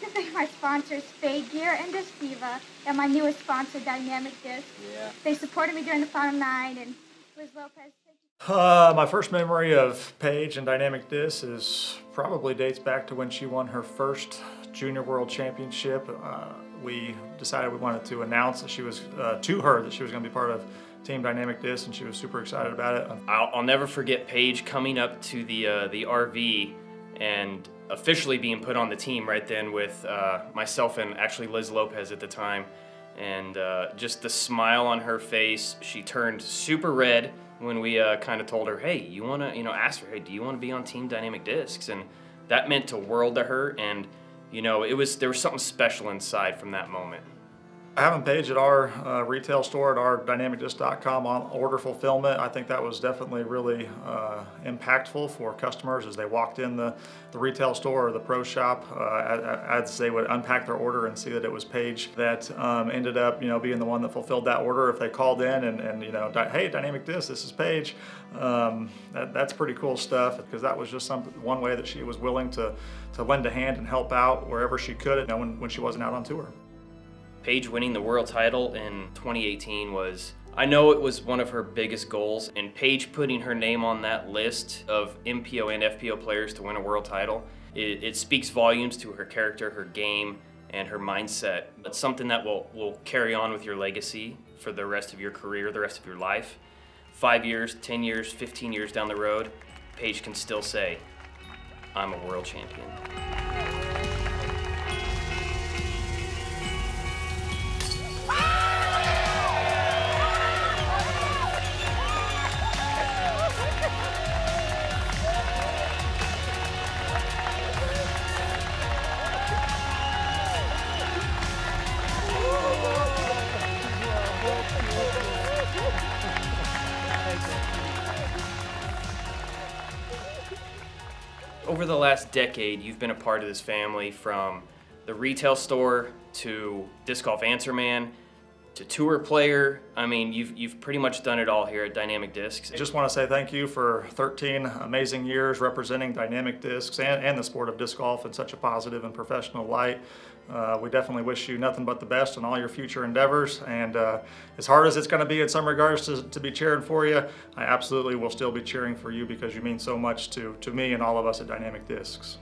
like to thank my sponsors, Fade Gear and Disc Diva, and my newest sponsor, Dynamic Disc. Yeah. They supported me during the final nine, and Liz Lopez. Uh, my first memory of Paige and Dynamic Disc is probably dates back to when she won her first Junior World Championship. Uh, we decided we wanted to announce that she was uh, to her that she was going to be part of Team Dynamic Disc, and she was super excited about it. I'll, I'll never forget Paige coming up to the uh, the RV and officially being put on the team right then with uh, myself and actually Liz Lopez at the time. And uh, just the smile on her face, she turned super red when we uh, kind of told her, hey, you want to, you know, ask her, hey, do you want to be on Team Dynamic Discs? And that meant a world to her. And, you know, it was, there was something special inside from that moment. Having Paige at our uh, retail store at our dynamicdisc.com on order fulfillment, I think that was definitely really uh, impactful for customers as they walked in the, the retail store or the pro shop uh, as they would unpack their order and see that it was Paige that um, ended up, you know, being the one that fulfilled that order. If they called in and, and you know, hey, Dynamic Disc, this is Paige, um, that, that's pretty cool stuff because that was just some one way that she was willing to, to lend a hand and help out wherever she could, you know, when, when she wasn't out on tour. Paige winning the world title in 2018 was, I know it was one of her biggest goals, and Paige putting her name on that list of MPO and FPO players to win a world title, it, it speaks volumes to her character, her game, and her mindset. It's something that will, will carry on with your legacy for the rest of your career, the rest of your life. Five years, 10 years, 15 years down the road, Paige can still say, I'm a world champion. Over the last decade, you've been a part of this family from the retail store to disc golf answer man to tour player. I mean, you've, you've pretty much done it all here at Dynamic Discs. I just want to say thank you for 13 amazing years representing Dynamic Discs and, and the sport of disc golf in such a positive and professional light. Uh, we definitely wish you nothing but the best in all your future endeavors. And uh, as hard as it's going to be in some regards to, to be cheering for you, I absolutely will still be cheering for you because you mean so much to, to me and all of us at Dynamic Discs.